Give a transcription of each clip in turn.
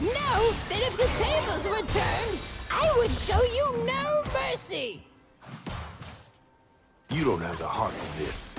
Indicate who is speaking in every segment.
Speaker 1: Know that if the tables were turned, I would show you no mercy!
Speaker 2: You don't have the heart for this.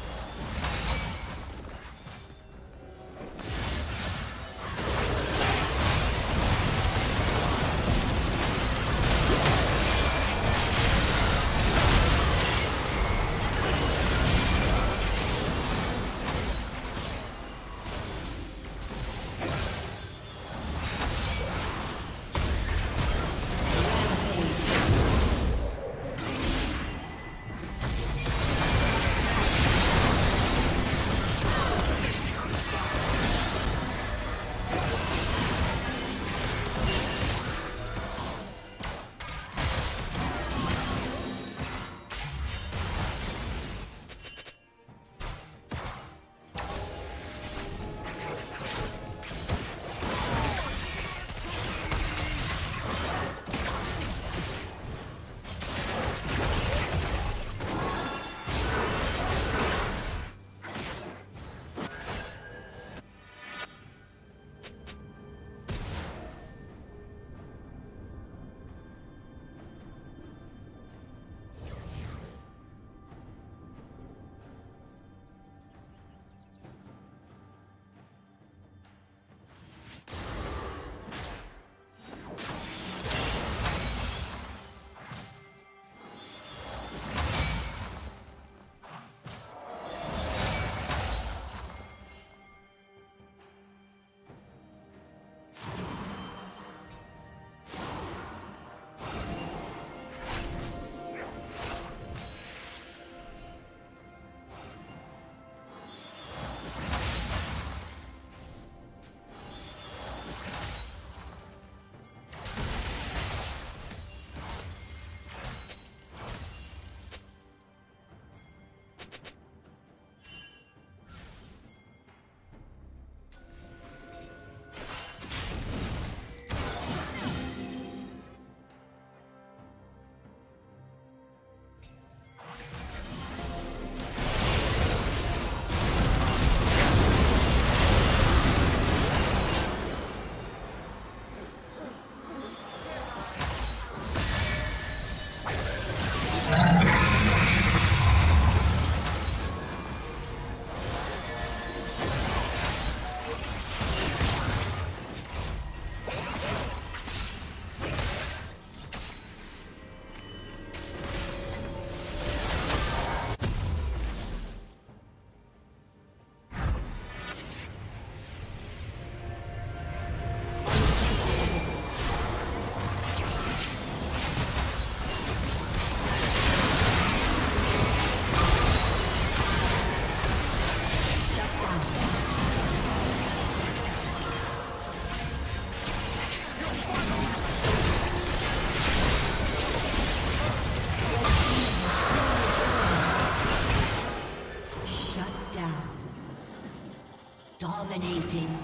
Speaker 1: Dominating.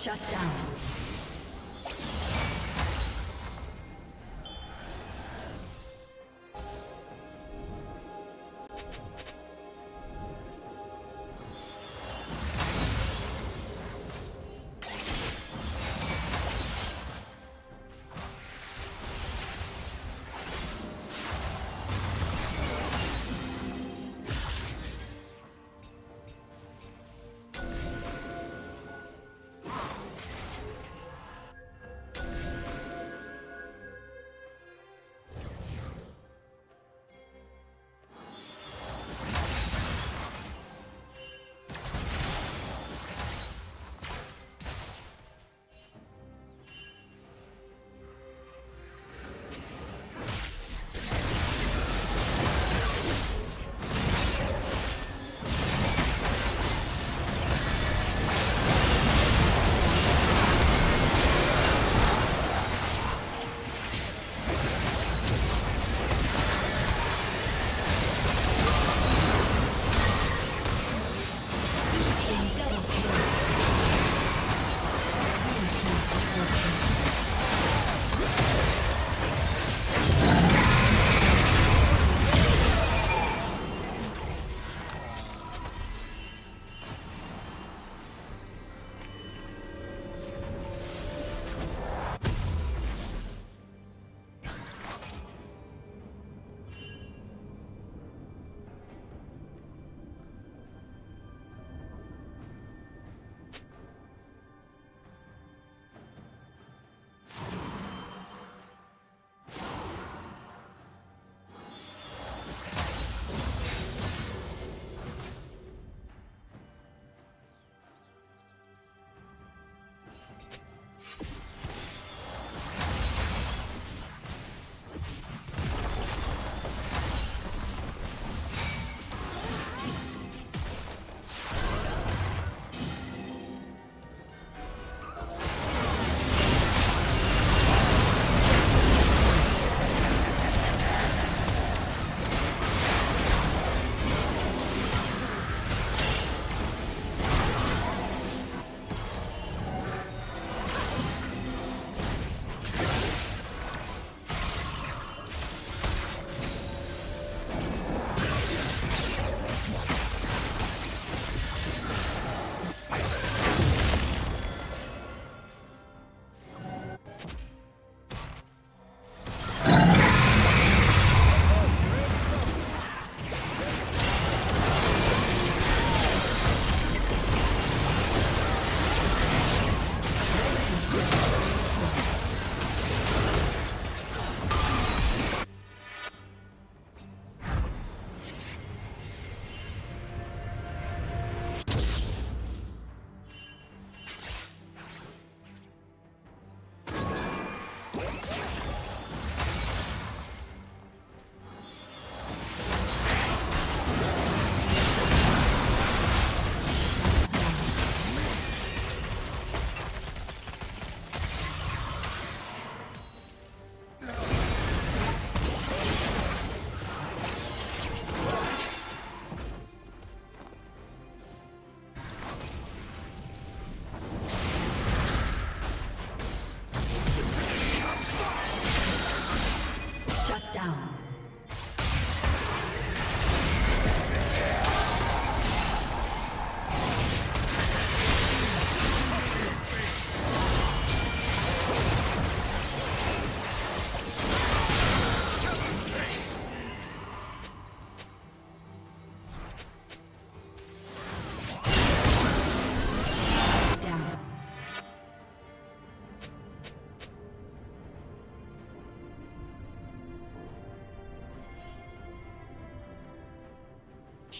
Speaker 1: Shut down.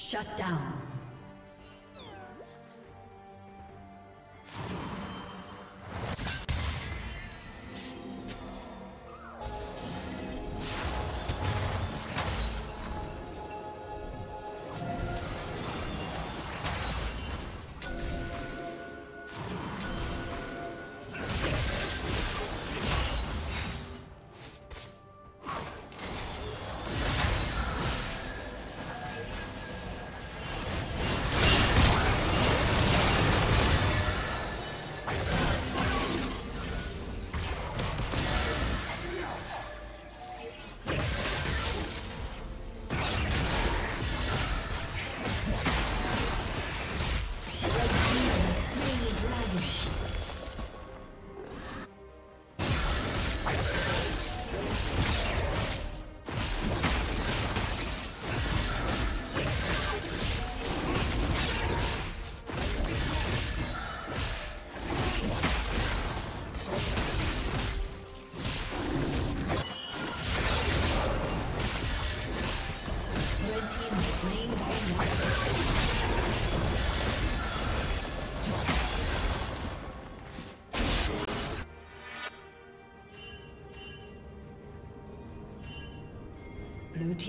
Speaker 1: Shut down.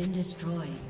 Speaker 1: Been destroyed.